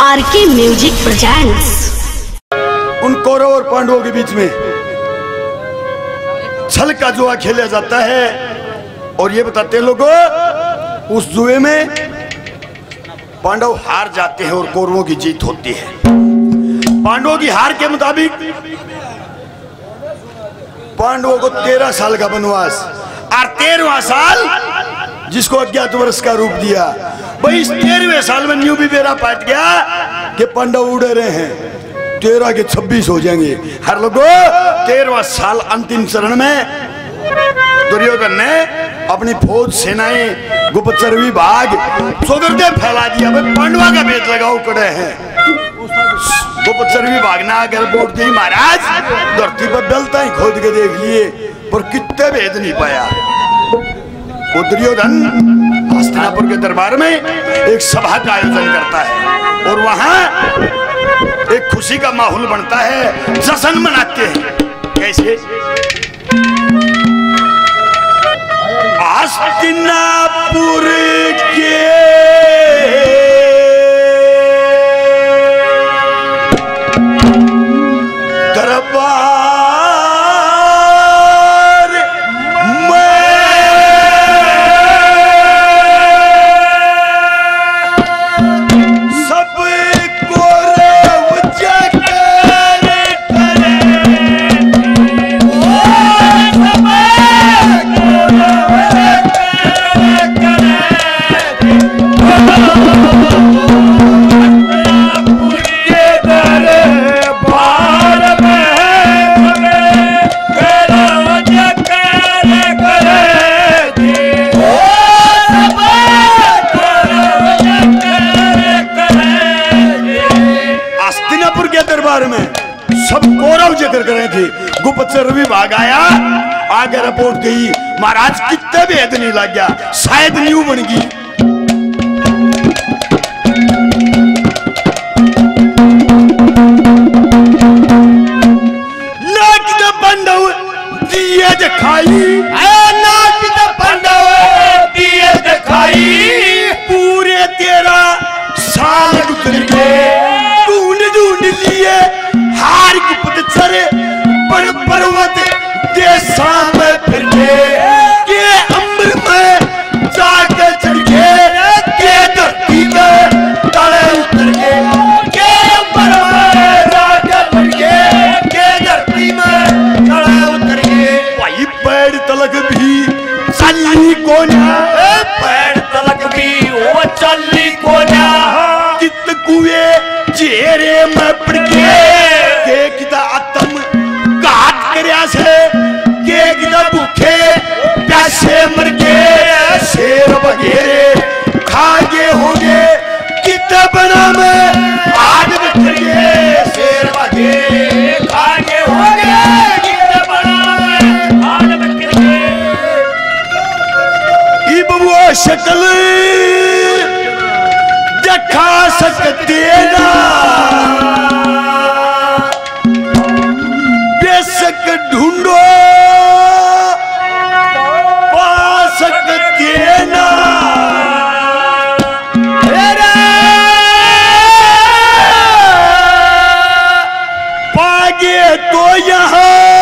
Are के music presents उन कौरव और पांडवों के बीच में छल का जुआ खेला जाता है। और ये बताते हैं लोगों, उस जुए में पांडव हार जाते हैं और कौरवों की जीत होती है। पांडवों की हार के मुताबिक पांडवों को तेरह साल का वनवास और तेरहवा साल जिसको अज्ञात वर्ष का रूप दिया। भाई तेरहवें साल में न्यू भी मेरा पाट गया कि पांडव उड़े रहे हैं। तेरह के छब्बीस हो जाएँगे। हर लोगों, तेरहवा साल अंतिम चरण में दुर्योधन ने अपनी फौज, सेनाएँ, गुप्तचर विभाग सोदरते फैला दिया। भाई पांडवा का भेद लगाओ कड़े हैं। गुप्तचर विभाग ने आकर बोट दी महाराज, धरती पर डलता ही खोद के देख लिए, पर कितने भेद नहीं पाया। वो दुर्योधन हस्तिनापुर के दरबार में एक सभा का आयोजन करता है। और वहाँ एक खुशी का माहौल बनता है। जश्न मनाते हैं। कैसे? हस्तिनापुर के थे भी विभाग आया। आगे रिपोर्ट गई महाराज कितने भेद नहीं लग गया, शायद न्यू बन गई। नाक द banheiro, banheiro. पागे तो यहाँ।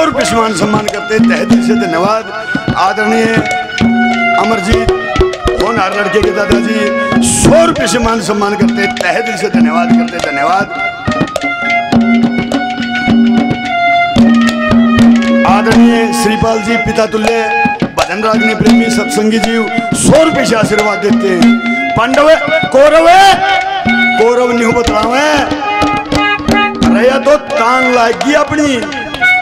सौ रुपये समान सम्मान करते हैं। तहे दिल से धन्यवाद। आदरणीय अमरजीत होनहार लड़के के दादाजी सौ रुपये से मान सम्मान करते तह दिल से धन्यवाद करते धन्यवाद। आदरणीय श्रीपाल जी पिता तुल्य भजन रागनी प्रेमी, सत्संगी जीव सौ रुपये से आशीर्वाद देते हैं। पांडव, कौरव कौरव नहीं बतलावे अरे तो तांग लागी अपनी।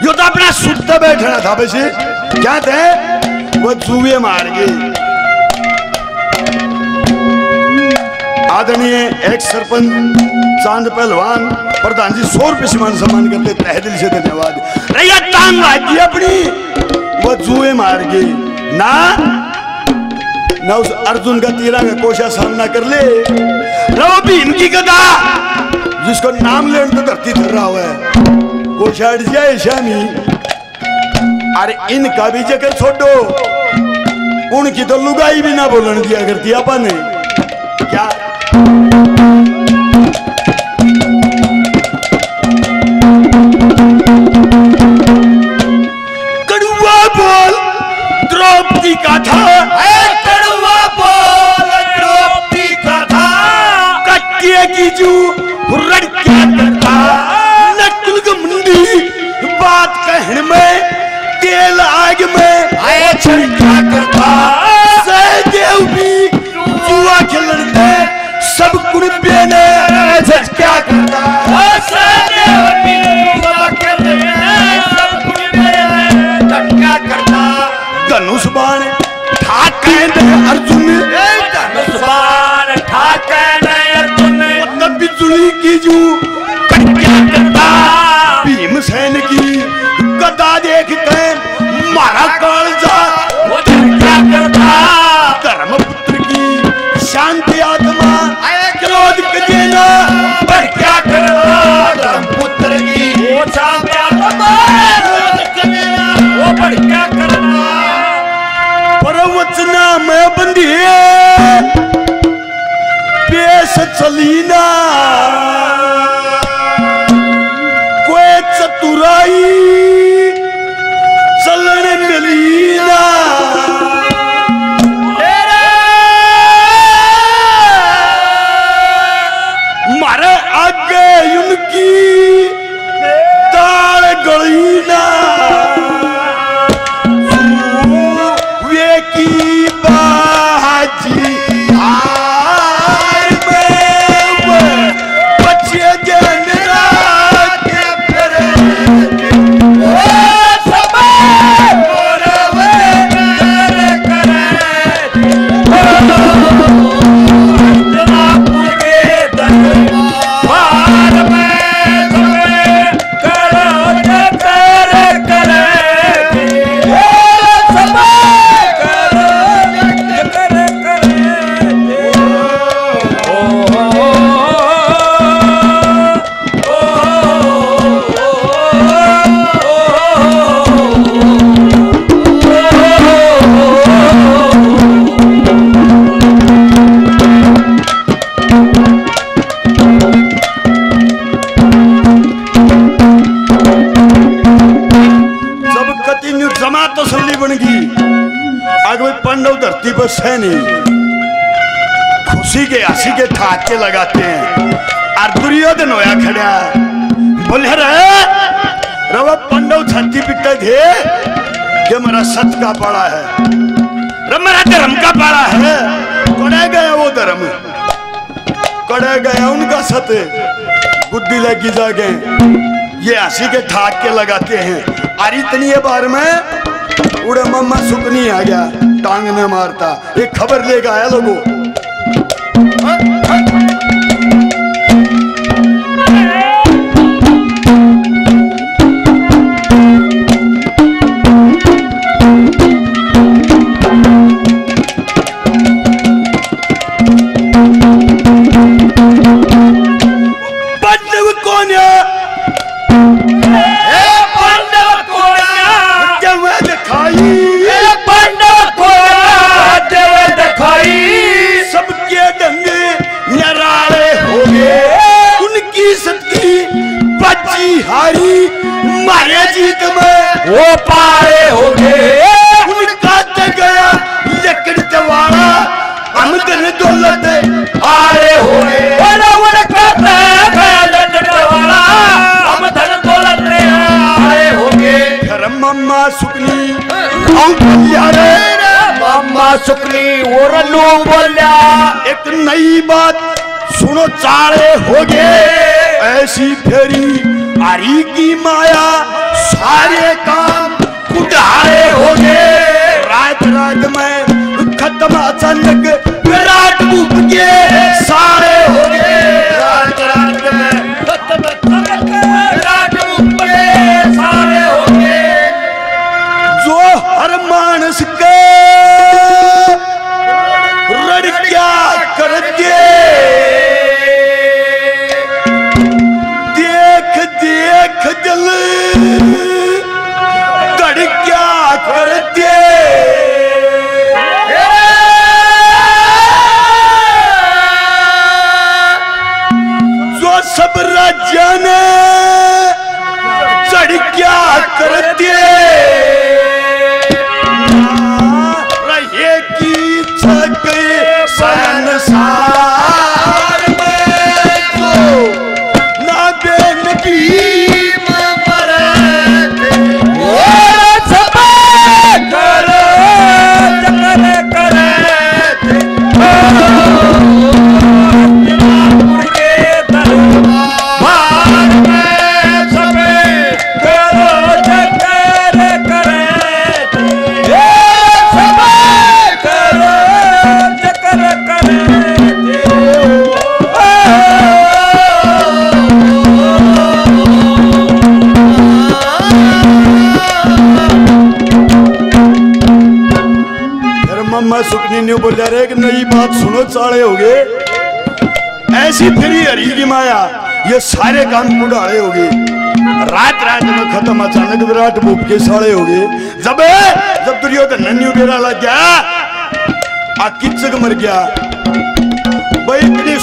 यो तो अपना सुत्ता बैठना था वैसे क्या थे? वो जुए मार गई आदरणीय एक्स सरपंच, चाँद पहलवान, प्रधान जी, सौ रुपये सम्मान सम्मान करते तहे दिल से धन्यवाद रैया, टांग लागी अपनी। वो जुए मार गई ना? ना उस अर्जुन का तीरा का कोशा सामना कर ले। रहो भीम की गदा। जिसको नाम लेने तो धरती धर रहा हुआ है। अड़ जाए शामी। अरे इनका भी जगह छोड़ो। उनकी तो लुगाई भी ना बोलन दिया करती अपन ने धनुष बाण ठाक अर्जुन। धनुष बाण ठाके अर्जुन। बिजुली की जू। 在这里呢。पांडव धरती पर सह नहीं खुशी के हँसी के ठाके लगाते हैं और दुर्योधन होया खड़ा बोले रे रवा पांडव छाती पिटते थे कि मेरा सत का पड़ा है। मेरा धर्म का पड़ा है। कड़े गया वो धर्म। कड़े गया उनका सत। बुद्धि लगी जागे। ये हँसी के ठाक के लगाते हैं। और इतनी बार में आ गया। टांग न मारता। ये खबर लेकर आया लोगों। हो गए घर मम्मा सुकनी हम बोलिया एक नई बात सुनो चाड़े हो गए ऐसी फेरी हरी की माया सारे काम कुटाए हो गए रात रात में खत्म अचानक विराट रूप के सारे हो गए रात Jenna! ऐसी फिरी हरी की माया। ये सारे काम कुड़ाड़े हो गए। रात रात में खत्म अचानक विराट भूप के साड़े हो गए। जब जब दुर्योधन नन्यू बेरा लग गया आ किचक मर गया। भाई, इतनी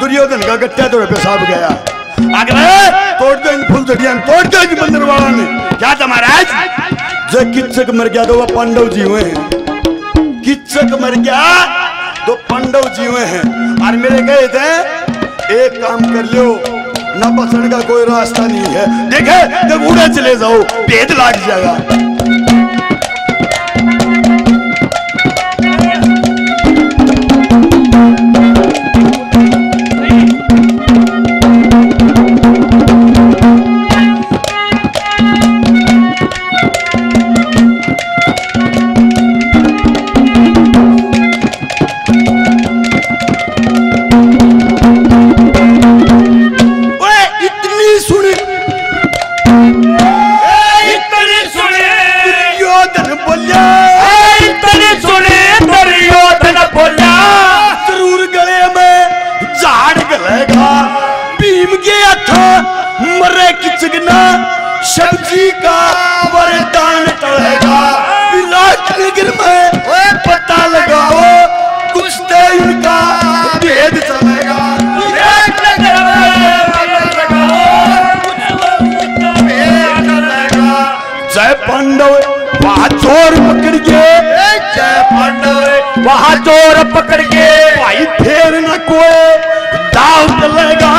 दुर्योधन का गट्टा तोड़े पेशाब गया। तोड़ दो इन फुल जड़ियाँ, तोड़ दो इन वाला ने। क्या जब किचक मर गया तो वह पांडव जी हुए किचक मर गया तो पांडव हुए हैं। और मेरे गए थे, एक काम कर लो न बसने का कोई रास्ता नहीं है। देखे, जब उड़े चले जाओ भेद लाग जाएगा। चोर पकड़ के। भाई फेर न कोई दाव चलेगा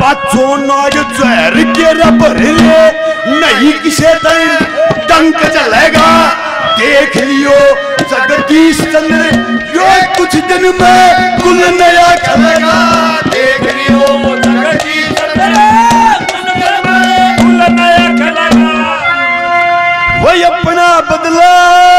पाछो नाग जहर के रबर रे नहीं किसे दिन डंक चलेगा देख लियो जगदीश चंद्र यो कुछ दिन में कुल नया चलेगा देख लियो जगदीश चंद्र, कुल नया चलेगा। वही अपना बदला।